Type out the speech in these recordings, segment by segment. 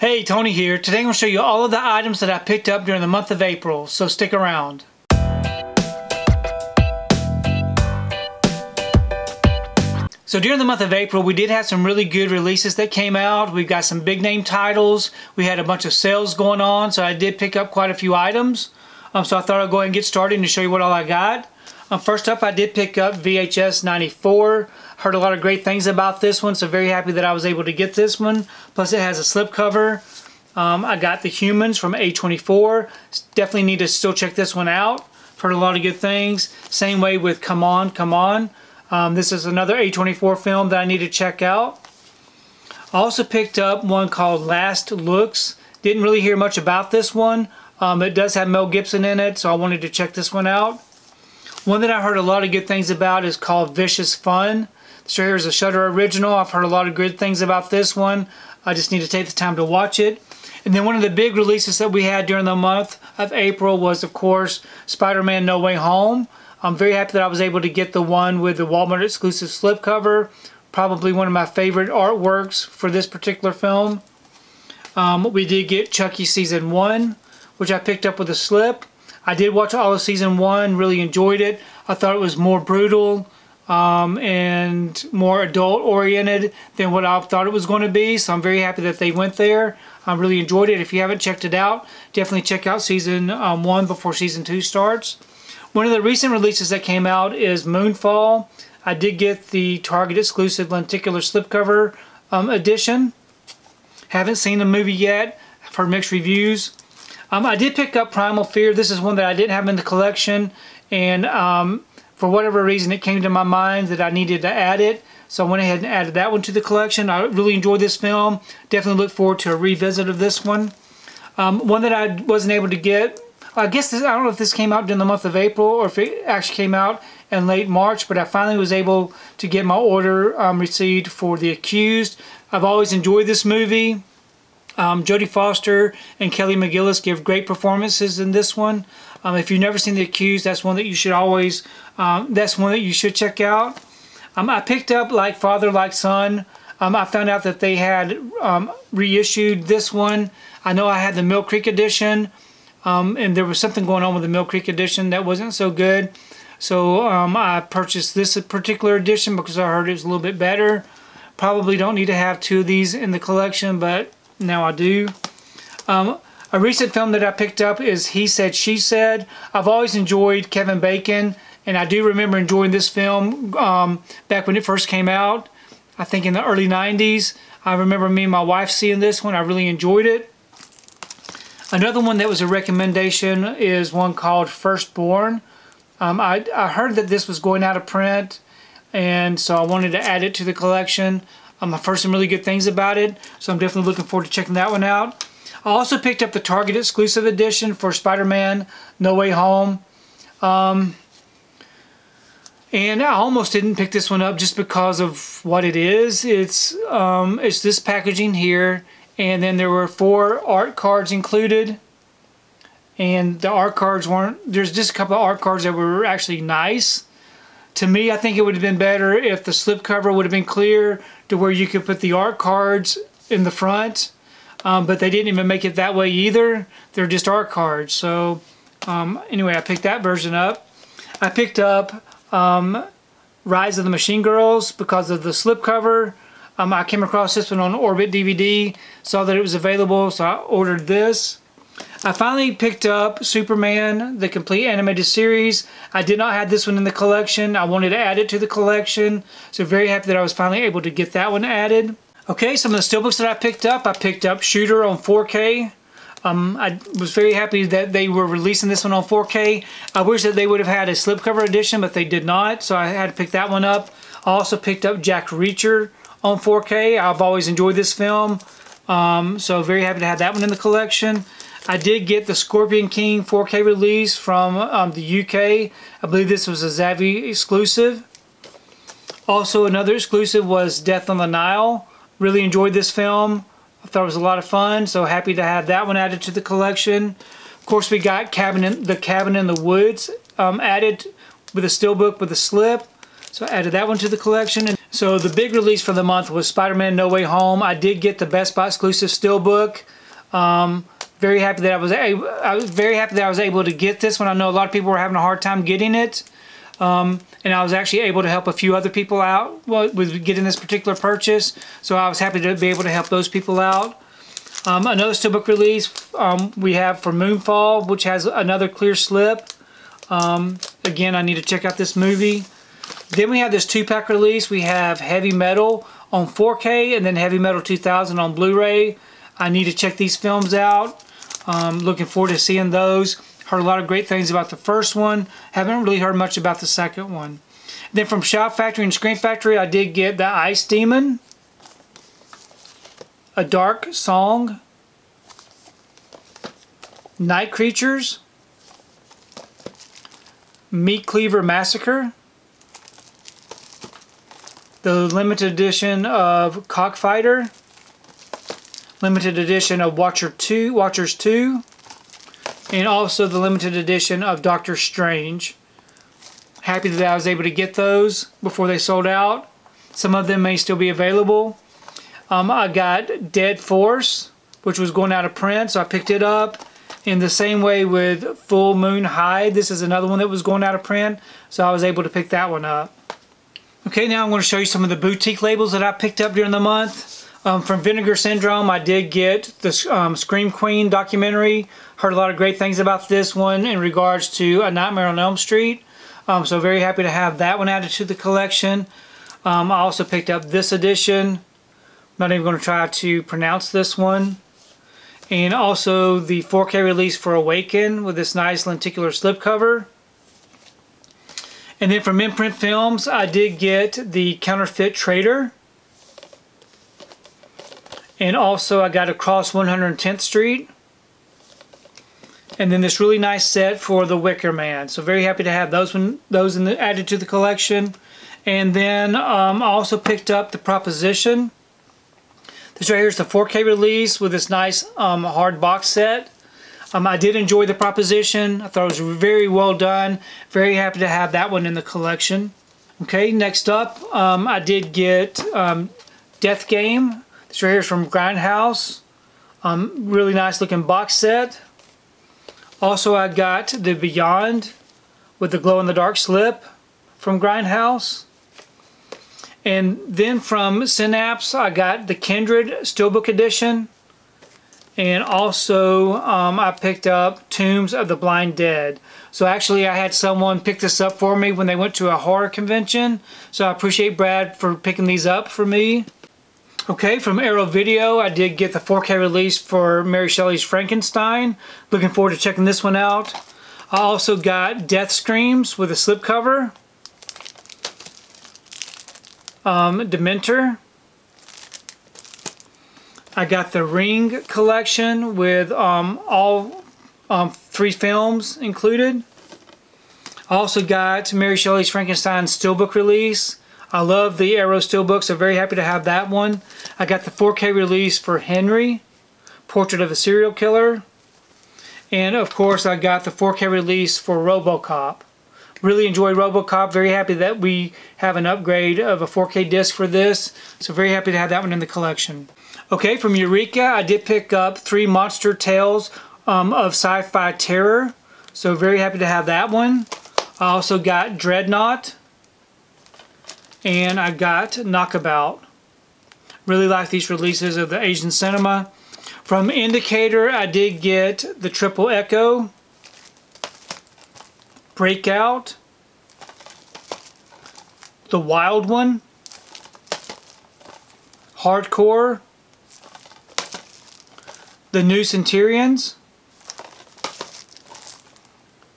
Hey, Tony here. Today I'm going to show you all of the items that I picked up during the month of April, so stick around. So during the month of April, we did have some really good releases that came out. We've got some big name titles. We had a bunch of sales going on, so I did pick up quite a few items. Um, so I thought I'd go ahead and get started and show you what all I got. Um, first up, I did pick up VHS 94. Heard a lot of great things about this one, so very happy that I was able to get this one. Plus it has a slipcover. Um, I got The Humans from A24. Definitely need to still check this one out. Heard a lot of good things. Same way with Come On, Come On. Um, this is another A24 film that I need to check out. Also picked up one called Last Looks. Didn't really hear much about this one. Um, it does have Mel Gibson in it, so I wanted to check this one out. One that I heard a lot of good things about is called Vicious Fun. So here's a Shudder original. I've heard a lot of good things about this one. I just need to take the time to watch it. And then one of the big releases that we had during the month of April was, of course, Spider-Man No Way Home. I'm very happy that I was able to get the one with the Walmart exclusive slipcover. Probably one of my favorite artworks for this particular film. Um, we did get Chucky Season 1, which I picked up with a slip. I did watch all of Season 1, really enjoyed it. I thought it was more brutal, um, and more adult oriented than what I thought it was going to be. So I'm very happy that they went there. I really enjoyed it. If you haven't checked it out, definitely check out season um, one before season two starts. One of the recent releases that came out is Moonfall. I did get the Target exclusive lenticular slipcover um, edition. Haven't seen the movie yet. I've heard mixed reviews. Um, I did pick up Primal Fear. This is one that I didn't have in the collection. And um, for whatever reason it came to my mind that I needed to add it so I went ahead and added that one to the collection. I really enjoyed this film. Definitely look forward to a revisit of this one. Um, one that I wasn't able to get, I guess this, I don't know if this came out during the month of April or if it actually came out in late March, but I finally was able to get my order um, received for The Accused. I've always enjoyed this movie. Um, Jodie Foster and Kelly McGillis give great performances in this one. Um, if you've never seen The Accused, that's one that you should always, um, that's one that you should check out. Um, I picked up Like Father, Like Son. Um, I found out that they had um, reissued this one. I know I had the Mill Creek edition, um, and there was something going on with the Mill Creek edition that wasn't so good. So I purchased this particular edition because I heard it was a little bit better. Probably don't need to have two of these in the collection, but now I do. Um, a recent film that I picked up is He Said, She Said. I've always enjoyed Kevin Bacon, and I do remember enjoying this film um, back when it first came out. I think in the early 90s. I remember me and my wife seeing this one. I really enjoyed it. Another one that was a recommendation is one called Firstborn. Um, I, I heard that this was going out of print, and so I wanted to add it to the collection. Um, I've heard some really good things about it, so I'm definitely looking forward to checking that one out. I also picked up the Target exclusive edition for Spider-Man No Way Home. Um, and I almost didn't pick this one up just because of what it is. It's um, it's this packaging here, and then there were four art cards included. And the art cards weren't. There's just a couple of art cards that were actually nice. To me, I think it would have been better if the slipcover would have been clear to where you could put the art cards in the front um, but they didn't even make it that way either. They're just art cards. So um, anyway, I picked that version up. I picked up um, Rise of the Machine Girls because of the slipcover. Um, I came across this one on Orbit DVD, saw that it was available, so I ordered this. I finally picked up Superman, the complete animated series. I did not have this one in the collection. I wanted to add it to the collection, so very happy that I was finally able to get that one added. Okay, some of the steelbooks that I picked up, I picked up Shooter on 4K. Um, I was very happy that they were releasing this one on 4K. I wish that they would have had a slipcover edition, but they did not, so I had to pick that one up. I also picked up Jack Reacher on 4K. I've always enjoyed this film, um, so very happy to have that one in the collection. I did get the Scorpion King 4K release from um, the UK. I believe this was a Zavvi exclusive. Also, another exclusive was Death on the Nile. Really enjoyed this film. I thought it was a lot of fun, so happy to have that one added to the collection. Of course, we got Cabin in, the Cabin in the Woods um, added with a steelbook with a slip. So I added that one to the collection. And so the big release for the month was Spider-Man No Way Home. I did get the Best Buy exclusive steelbook. Um, very happy that I was I was very happy that I was able to get this one. I know a lot of people were having a hard time getting it. Um, and I was actually able to help a few other people out with getting this particular purchase. So I was happy to be able to help those people out. Um, another steelbook release um, we have for Moonfall, which has another clear slip. Um, again, I need to check out this movie. Then we have this two-pack release. We have Heavy Metal on 4K and then Heavy Metal 2000 on Blu-ray. I need to check these films out. Um, looking forward to seeing those. Heard a lot of great things about the first one. Haven't really heard much about the second one. Then from Shout Factory and Scream Factory, I did get the Ice Demon, A Dark Song, Night Creatures, Meat Cleaver Massacre, the limited edition of Cockfighter, limited edition of Watcher 2, Watchers 2, and also the limited edition of Doctor Strange. Happy that I was able to get those before they sold out. Some of them may still be available. Um, I got Dead Force, which was going out of print, so I picked it up. In the same way with Full Moon High, this is another one that was going out of print, so I was able to pick that one up. Okay, now I'm going to show you some of the boutique labels that I picked up during the month. Um, from Vinegar Syndrome, I did get the um, Scream Queen documentary. Heard a lot of great things about this one in regards to A Nightmare on Elm Street. Um, so very happy to have that one added to the collection. Um, I also picked up this edition. Not even going to try to pronounce this one. And also the 4K release for Awaken with this nice lenticular slipcover. And then from Imprint Films, I did get the Counterfeit Traitor. And also I got Across 110th Street. And then this really nice set for the Wicker Man. So very happy to have those one, those in the, added to the collection. And then um, I also picked up the Proposition. This right here is the 4K release with this nice um, hard box set. Um, I did enjoy the Proposition. I thought it was very well done. Very happy to have that one in the collection. Okay, next up, um, I did get um, Death Game this right here is from Grindhouse. Um, really nice looking box set. Also I got the Beyond with the glow in the dark slip from Grindhouse. And then from Synapse I got the Kindred Steelbook Edition. And also um, I picked up Tombs of the Blind Dead. So actually I had someone pick this up for me when they went to a horror convention. So I appreciate Brad for picking these up for me. Okay, from Arrow Video, I did get the 4K release for Mary Shelley's Frankenstein. Looking forward to checking this one out. I also got Death Screams with a slipcover. Um, Dementer. I got the Ring collection with um, all um, three films included. I also got Mary Shelley's Frankenstein Steelbook release. I love the Arrow Steelbook, so very happy to have that one. I got the 4K release for Henry, Portrait of a Serial Killer. And of course I got the 4K release for Robocop. Really enjoy Robocop. Very happy that we have an upgrade of a 4K disc for this. So very happy to have that one in the collection. Okay, from Eureka, I did pick up three Monster Tales um, of Sci-Fi Terror. So very happy to have that one. I also got Dreadnought and I got Knockabout. Really like these releases of the Asian cinema. From Indicator, I did get the Triple Echo, Breakout, The Wild One, Hardcore, The New Centurions,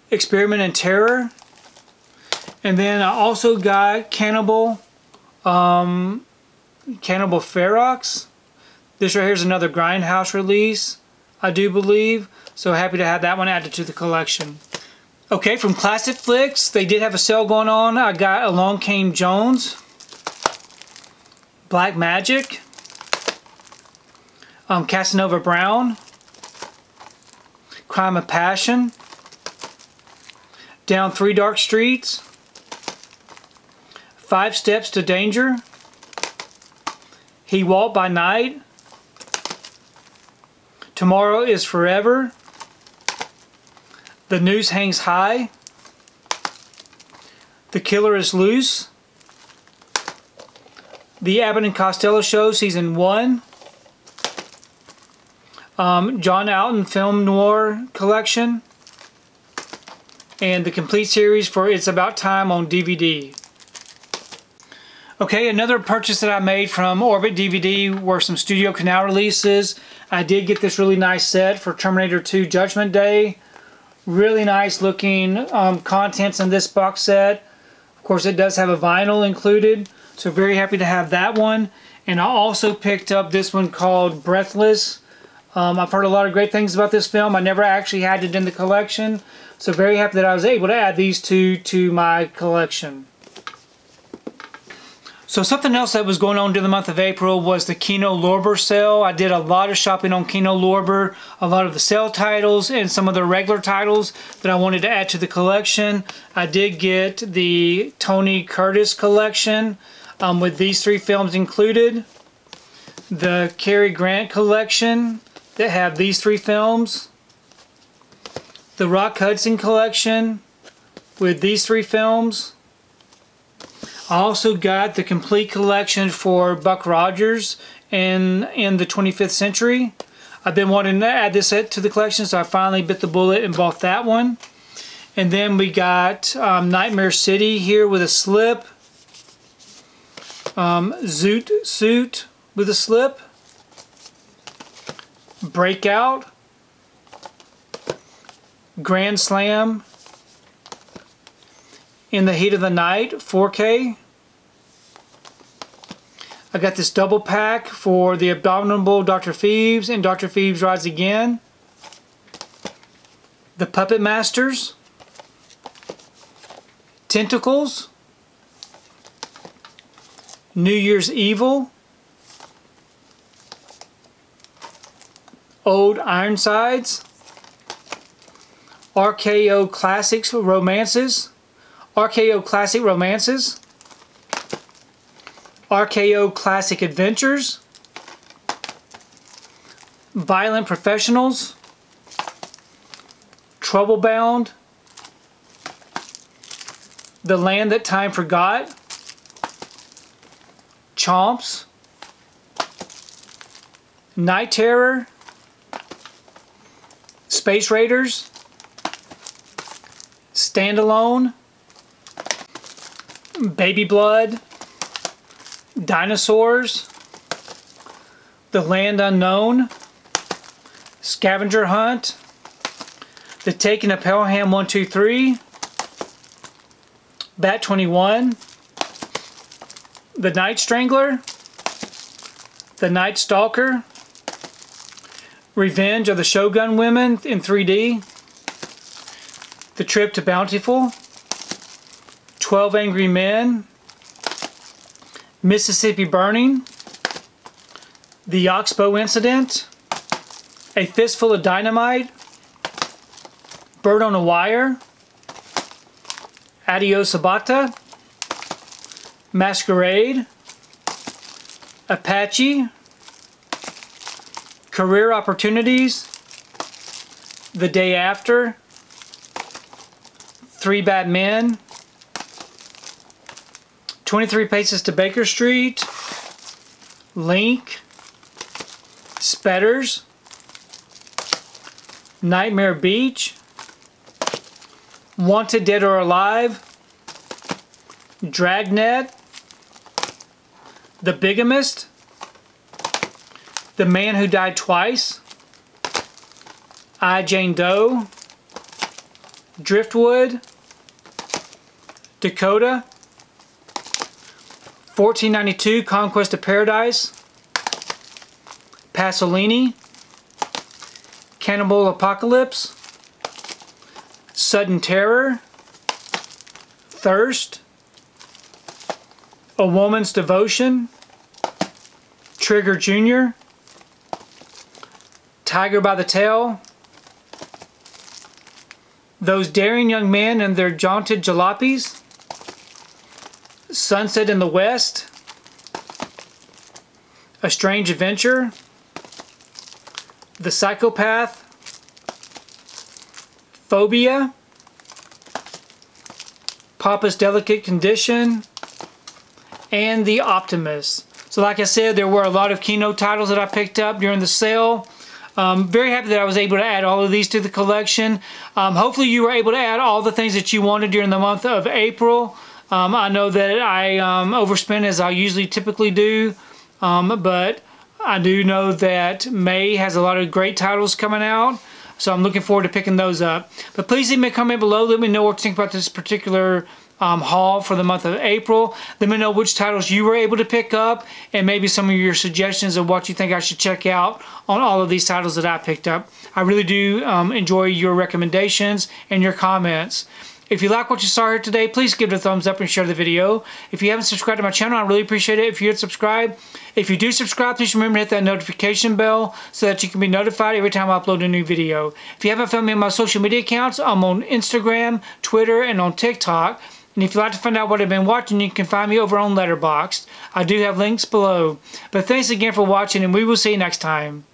Experiment in Terror, and then I also got Cannibal, um, Cannibal Ferox. This right here is another Grindhouse release, I do believe. So happy to have that one added to the collection. Okay, from ClassicFlix, they did have a sale going on. I got Along Came Jones, Black Magic, um, Casanova Brown, Crime of Passion, Down Three Dark Streets, Five Steps to Danger, He Walked by Night, Tomorrow is Forever, The Noose Hangs High, The Killer is Loose, The Abbott and Costello Show Season 1, um, John Alton Film Noir Collection, and the complete series for It's About Time on DVD. Okay, another purchase that I made from Orbit DVD were some Studio Canal releases. I did get this really nice set for Terminator 2 Judgment Day. Really nice looking um, contents in this box set. Of course, it does have a vinyl included, so very happy to have that one. And I also picked up this one called Breathless. Um, I've heard a lot of great things about this film. I never actually had it in the collection, so very happy that I was able to add these two to my collection. So something else that was going on during the month of April was the Kino Lorber sale. I did a lot of shopping on Kino Lorber, a lot of the sale titles and some of the regular titles that I wanted to add to the collection. I did get the Tony Curtis collection um, with these three films included. The Cary Grant collection that have these three films. The Rock Hudson collection with these three films I also got the complete collection for Buck Rogers in, in the 25th century. I've been wanting to add this to the collection, so I finally bit the bullet and bought that one. And then we got um, Nightmare City here with a slip. Um, Zoot Suit with a slip. Breakout. Grand Slam. In the Heat of the Night 4K. I got this double pack for the Abominable Dr. Phibes and Dr. Phibes Rides Again. The Puppet Masters. Tentacles. New Year's Evil. Old Ironsides. RKO Classics Romances. RKO Classic Romances. RKO Classic Adventures, Violent Professionals, Troublebound, The Land That Time Forgot, Chomps, Night Terror, Space Raiders, Standalone, Baby Blood, Dinosaurs, The Land Unknown, Scavenger Hunt, The Taking of Pelham 123, Bat 21, The Night Strangler, The Night Stalker, Revenge of the Shogun Women in 3D, The Trip to Bountiful, 12 Angry Men, Mississippi Burning, the Oxbow Incident, A Fistful of Dynamite, Bird on a Wire, Adios Sabata, Masquerade, Apache, Career Opportunities, The Day After, Three Bad Men, 23 Paces to Baker Street, Link, Spetters, Nightmare Beach, Wanted Dead or Alive, Dragnet, The Bigamist, The Man Who Died Twice, I, Jane Doe, Driftwood, Dakota, 1492 Conquest of Paradise, Pasolini, Cannibal Apocalypse, Sudden Terror, Thirst, A Woman's Devotion, Trigger Jr., Tiger by the Tail, Those Daring Young Men and Their Jaunted Jalopies, Sunset in the West, A Strange Adventure, The Psychopath, Phobia, Papa's Delicate Condition, and The Optimist. So like I said, there were a lot of Kino titles that I picked up during the sale. Um, very happy that I was able to add all of these to the collection. Um, hopefully you were able to add all the things that you wanted during the month of April. Um, I know that I um, overspent as I usually typically do, um, but I do know that May has a lot of great titles coming out. So I'm looking forward to picking those up. But please leave me a comment below. Let me know what you think about this particular um, haul for the month of April. Let me know which titles you were able to pick up and maybe some of your suggestions of what you think I should check out on all of these titles that I picked up. I really do um, enjoy your recommendations and your comments. If you like what you saw here today, please give it a thumbs up and share the video. If you haven't subscribed to my channel, I really appreciate it if you would subscribe. If you do subscribe, please remember to hit that notification bell so that you can be notified every time I upload a new video. If you haven't found me on my social media accounts, I'm on Instagram, Twitter, and on TikTok. And if you'd like to find out what I've been watching, you can find me over on Letterboxd. I do have links below. But thanks again for watching, and we will see you next time.